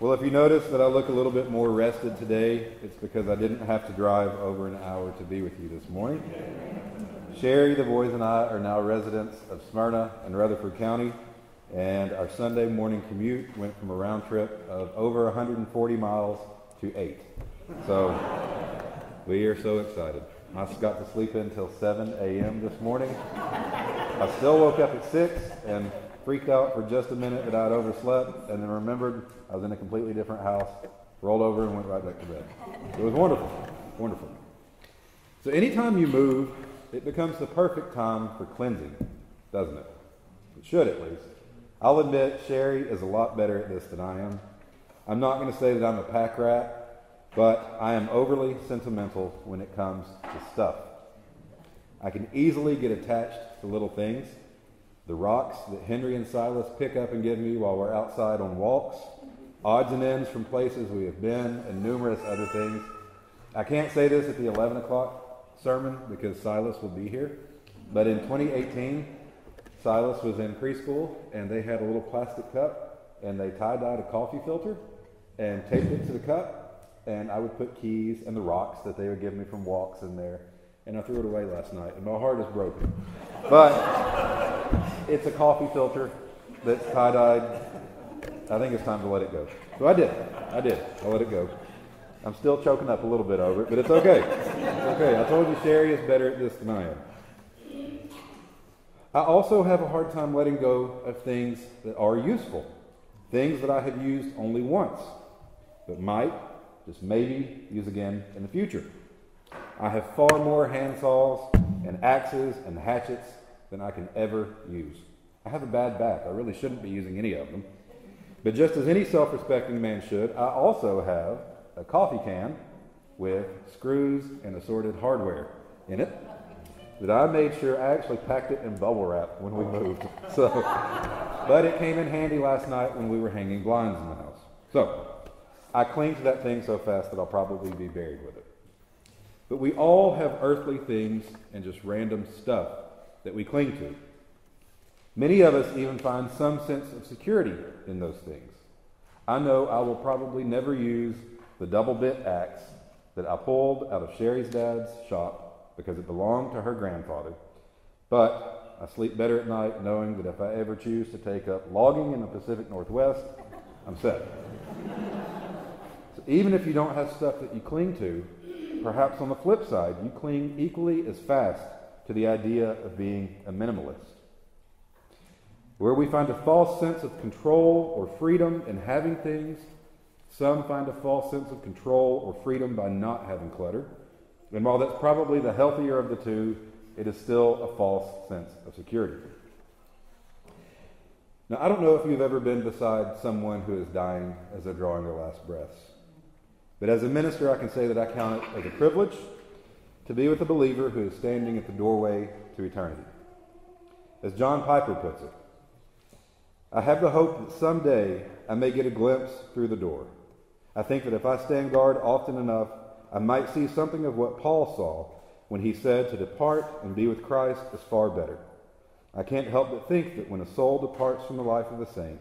Well, if you notice that I look a little bit more rested today, it's because I didn't have to drive over an hour to be with you this morning. Sherry, the boys, and I are now residents of Smyrna and Rutherford County, and our Sunday morning commute went from a round trip of over 140 miles to eight. So we are so excited. I got to sleep in until 7 a.m. this morning. I still woke up at 6 and freaked out for just a minute that I'd overslept, and then remembered I was in a completely different house, rolled over, and went right back to bed. It was wonderful. Wonderful. So, anytime you move, it becomes the perfect time for cleansing, doesn't it? It should, at least. I'll admit, Sherry is a lot better at this than I am. I'm not going to say that I'm a pack rat, but I am overly sentimental when it comes to stuff. I can easily get attached to little things the rocks that Henry and Silas pick up and give me while we're outside on walks, odds and ends from places we have been, and numerous other things. I can't say this at the 11 o'clock sermon because Silas will be here, but in 2018, Silas was in preschool and they had a little plastic cup and they tie dyed a coffee filter and taped it to the cup, and I would put keys and the rocks that they would give me from walks in there and I threw it away last night, and my heart is broken. But it's a coffee filter that's tie dyed. I think it's time to let it go. So I did. I did. I let it go. I'm still choking up a little bit over it, but it's okay. It's okay. I told you Sherry is better at this than I am. I also have a hard time letting go of things that are useful, things that I have used only once, but might, just maybe, use again in the future. I have far more handsaws and axes and hatchets than I can ever use. I have a bad back. I really shouldn't be using any of them. But just as any self respecting man should, I also have a coffee can with screws and assorted hardware in it that I made sure I actually packed it in bubble wrap when we moved. So, but it came in handy last night when we were hanging blinds in the house. So, I cling to that thing so fast that I'll probably be buried with it. But we all have earthly things and just random stuff that we cling to. Many of us even find some sense of security in those things. I know I will probably never use the double bit axe that I pulled out of Sherry's dad's shop because it belonged to her grandfather. But I sleep better at night knowing that if I ever choose to take up logging in the Pacific Northwest, I'm set. so even if you don't have stuff that you cling to, perhaps on the flip side, you cling equally as fast to the idea of being a minimalist. Where we find a false sense of control or freedom in having things, some find a false sense of control or freedom by not having clutter. And while that's probably the healthier of the two, it is still a false sense of security. Now, I don't know if you've ever been beside someone who is dying as they're drawing their last breaths. But as a minister, I can say that I count it as a privilege to be with a believer who is standing at the doorway to eternity. As John Piper puts it, I have the hope that someday I may get a glimpse through the door. I think that if I stand guard often enough, I might see something of what Paul saw when he said to depart and be with Christ is far better. I can't help but think that when a soul departs from the life of a saint,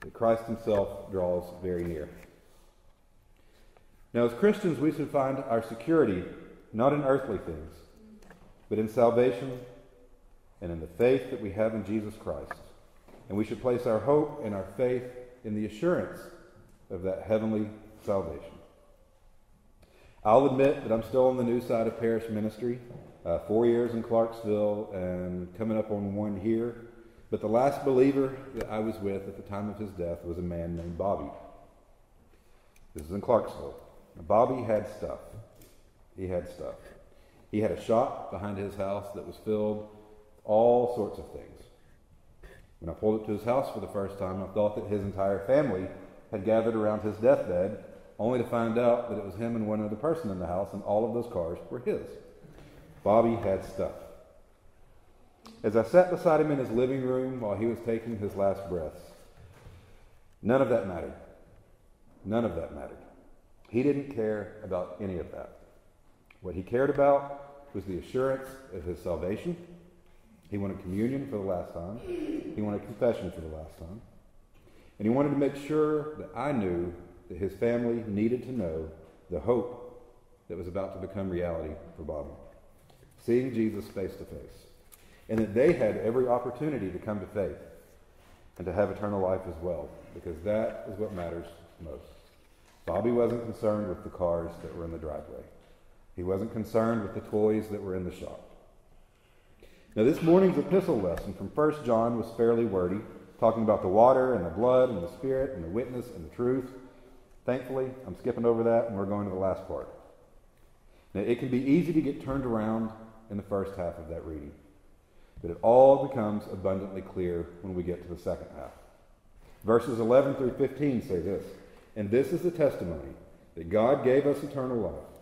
that Christ himself draws very near. Now, as Christians, we should find our security not in earthly things, but in salvation and in the faith that we have in Jesus Christ. And we should place our hope and our faith in the assurance of that heavenly salvation. I'll admit that I'm still on the new side of parish ministry, uh, four years in Clarksville and coming up on one here. But the last believer that I was with at the time of his death was a man named Bobby. This is in Clarksville. Bobby had stuff. He had stuff. He had a shop behind his house that was filled with all sorts of things. When I pulled up to his house for the first time, I thought that his entire family had gathered around his deathbed, only to find out that it was him and one other person in the house, and all of those cars were his. Bobby had stuff. As I sat beside him in his living room while he was taking his last breaths, none of that mattered. None of that mattered. He didn't care about any of that. What he cared about was the assurance of his salvation. He wanted communion for the last time. He wanted confession for the last time. And he wanted to make sure that I knew that his family needed to know the hope that was about to become reality for Bobby. Seeing Jesus face to face. And that they had every opportunity to come to faith and to have eternal life as well, because that is what matters most. Bobby wasn't concerned with the cars that were in the driveway. He wasn't concerned with the toys that were in the shop. Now, this morning's epistle lesson from 1 John was fairly wordy, talking about the water and the blood and the spirit and the witness and the truth. Thankfully, I'm skipping over that and we're going to the last part. Now, it can be easy to get turned around in the first half of that reading, but it all becomes abundantly clear when we get to the second half. Verses 11 through 15 say this And this is the testimony that God gave us eternal life,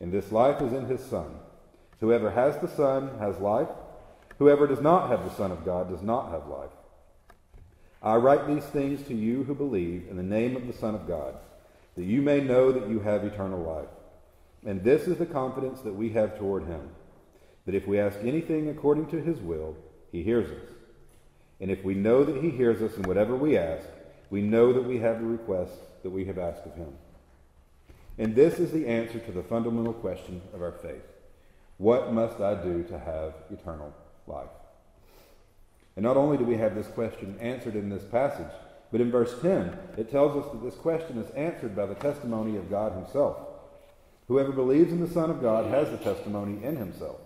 and this life is in his Son. Whoever has the Son has life. Whoever does not have the Son of God does not have life. I write these things to you who believe in the name of the Son of God, that you may know that you have eternal life. And this is the confidence that we have toward him, that if we ask anything according to his will, he hears us. And if we know that he hears us in whatever we ask, we know that we have the request that we have asked of him. And this is the answer to the fundamental question of our faith. What must I do to have eternal life? And not only do we have this question answered in this passage, but in verse 10, it tells us that this question is answered by the testimony of God himself. Whoever believes in the Son of God has the testimony in himself.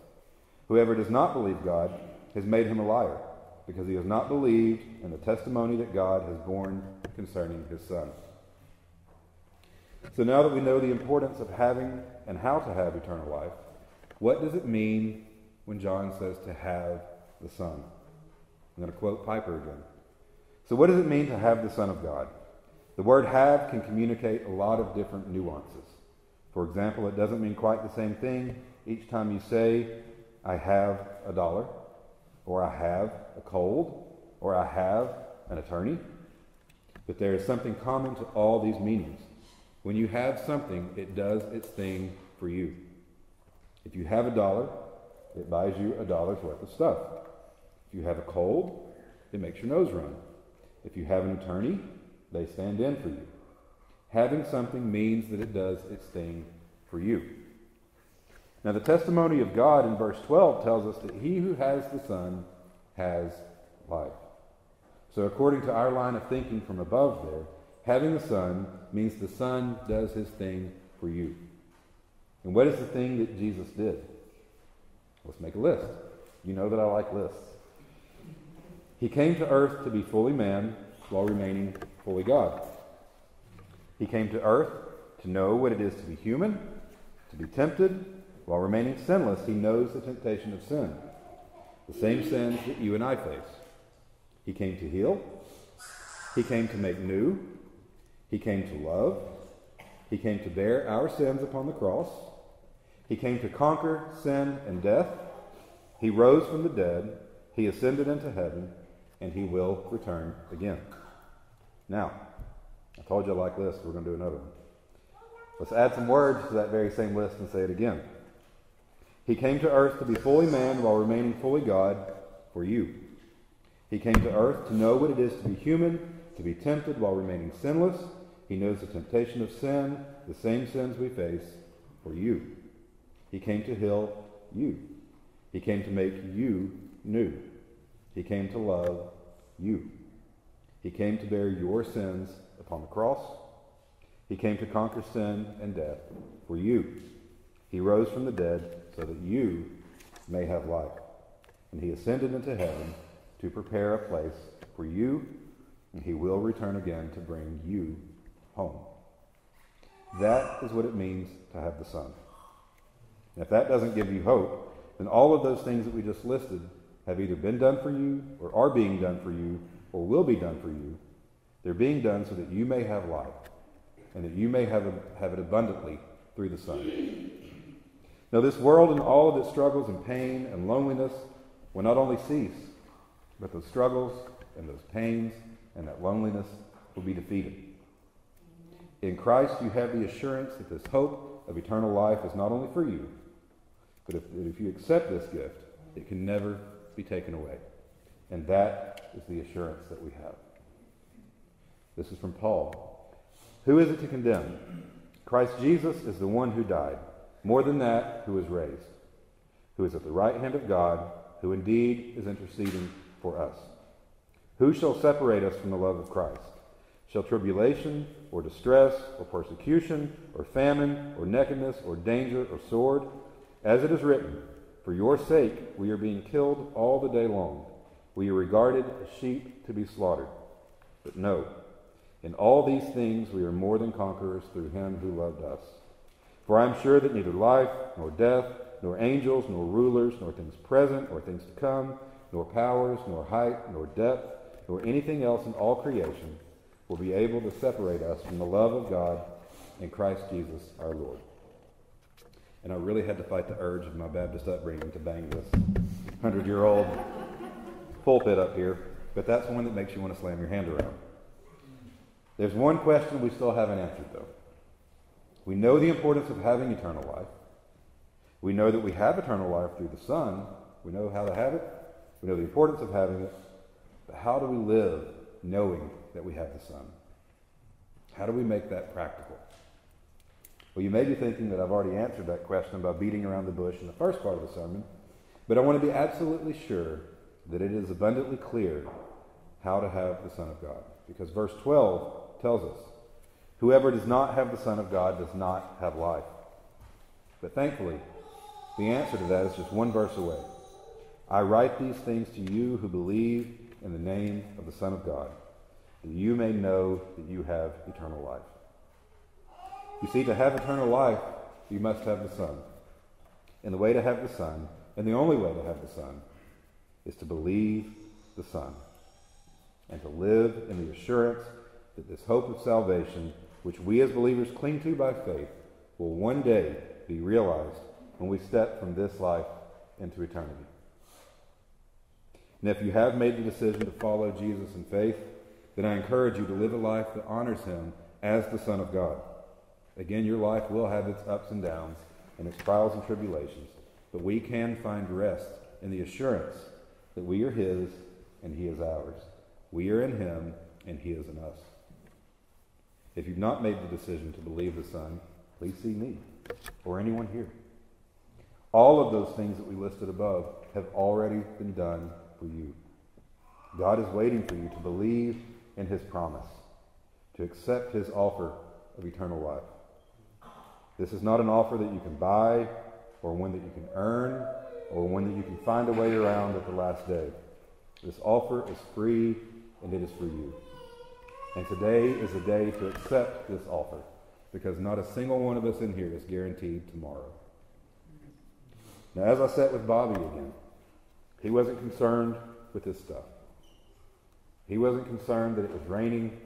Whoever does not believe God has made him a liar, because he has not believed in the testimony that God has borne concerning his Son. So now that we know the importance of having and how to have eternal life, what does it mean when John says to have the Son? I'm going to quote Piper again. So, what does it mean to have the Son of God? The word have can communicate a lot of different nuances. For example, it doesn't mean quite the same thing each time you say, I have a dollar, or I have a cold, or I have an attorney. But there is something common to all these meanings. When you have something, it does its thing for you. If you have a dollar, it buys you a dollar's worth of stuff. If you have a cold, it makes your nose run. If you have an attorney, they stand in for you. Having something means that it does its thing for you. Now, the testimony of God in verse 12 tells us that he who has the Son has life. So, according to our line of thinking from above there, having a Son means the Son does his thing for you. And what is the thing that Jesus did? Let's make a list. You know that I like lists. He came to earth to be fully man while remaining fully God. He came to earth to know what it is to be human, to be tempted. While remaining sinless, he knows the temptation of sin, the same sins that you and I face. He came to heal. He came to make new. He came to love. He came to bear our sins upon the cross. He came to conquer sin and death. He rose from the dead. He ascended into heaven, and he will return again. Now, I told you I like lists. We're going to do another one. Let's add some words to that very same list and say it again. He came to earth to be fully man while remaining fully God for you. He came to earth to know what it is to be human, to be tempted while remaining sinless. He knows the temptation of sin, the same sins we face, for you. He came to heal you. He came to make you new. He came to love you. He came to bear your sins upon the cross. He came to conquer sin and death for you. He rose from the dead so that you may have life. And he ascended into heaven to prepare a place for you, and he will return again to bring you home. That is what it means to have the Son. And if that doesn't give you hope, then all of those things that we just listed have either been done for you, or are being done for you, or will be done for you. They're being done so that you may have life and that you may have, a, have it abundantly through the Son. Now, this world and all of its struggles and pain and loneliness will not only cease, but those struggles and those pains and that loneliness will be defeated. In Christ, you have the assurance that this hope of eternal life is not only for you, but if, if you accept this gift, it can never be taken away. And that is the assurance that we have. This is from Paul Who is it to condemn? Christ Jesus is the one who died. More than that, who was raised, who is at the right hand of God, who indeed is interceding for us. Who shall separate us from the love of Christ? Shall tribulation, or distress, or persecution, or famine, or nakedness, or danger, or sword? As it is written, For your sake we are being killed all the day long. We are regarded as sheep to be slaughtered. But no, in all these things we are more than conquerors through him who loved us. For I am sure that neither life, nor death, nor angels, nor rulers, nor things present, nor things to come, nor powers, nor height, nor depth, nor anything else in all creation will be able to separate us from the love of God in Christ Jesus our Lord. And I really had to fight the urge of my Baptist upbringing to bang this 100 year old pulpit up here, but that's one that makes you want to slam your hand around. There's one question we still haven't answered, though. We know the importance of having eternal life. We know that we have eternal life through the Son. We know how to have it. We know the importance of having it. But how do we live knowing that we have the Son? How do we make that practical? Well, you may be thinking that I've already answered that question by beating around the bush in the first part of the sermon, but I want to be absolutely sure that it is abundantly clear how to have the Son of God. Because verse 12 tells us whoever does not have the Son of God does not have life. But thankfully, the answer to that is just one verse away. I write these things to you who believe in the name of the Son of God, that you may know that you have eternal life. You see, to have eternal life, you must have the Son. And the way to have the Son, and the only way to have the Son, is to believe the Son and to live in the assurance that this hope of salvation, which we as believers cling to by faith, will one day be realized when we step from this life into eternity. And if you have made the decision to follow Jesus in faith, then I encourage you to live a life that honors him as the Son of God. Again, your life will have its ups and downs and its trials and tribulations, but we can find rest in the assurance that we are his and he is ours. We are in him and he is in us. If you've not made the decision to believe the Son, please see me or anyone here. All of those things that we listed above have already been done for you. God is waiting for you to believe in his promise, to accept his offer of eternal life. This is not an offer that you can buy or one that you can earn or one that you can find a way around at the last day. This offer is free and it is for you. And today is a day to accept this offer because not a single one of us in here is guaranteed tomorrow. Now, as I sat with Bobby again, he wasn't concerned with this stuff. He wasn't concerned that it was raining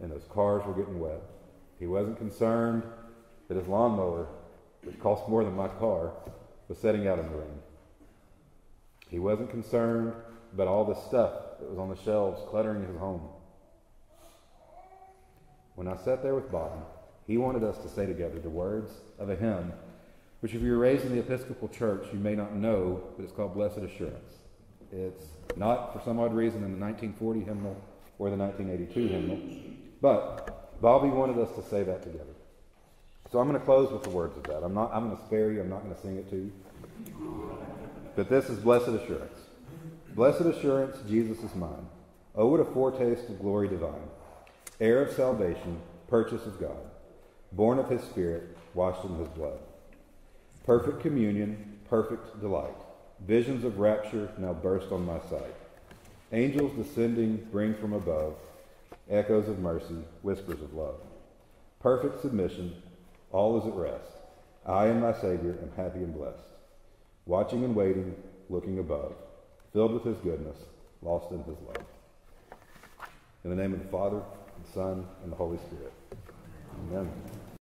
and those cars were getting wet. He wasn't concerned that his lawnmower, which cost more than my car, was setting out in the rain. He wasn't concerned about all the stuff that was on the shelves cluttering his home. When I sat there with Bobby, he wanted us to say together the words of a hymn, which if you were raised in the Episcopal Church, you may not know, but it's called Blessed Assurance. It's not, for some odd reason, in the 1940 hymnal or the 1982 hymnal, but Bobby wanted us to say that together. So I'm going to close with the words of that. I'm not. I'm going to spare you. I'm not going to sing it to you. But this is blessed assurance. Blessed assurance, Jesus is mine. Oh, what a foretaste of glory divine. Heir of salvation, purchase of God. Born of his Spirit, washed in his blood. Perfect communion, perfect delight. Visions of rapture now burst on my sight. Angels descending bring from above echoes of mercy, whispers of love. Perfect submission, all is at rest. I and my Savior am happy and blessed watching and waiting, looking above, filled with his goodness, lost in his love. In the name of the Father, the Son, and the Holy Spirit. Amen.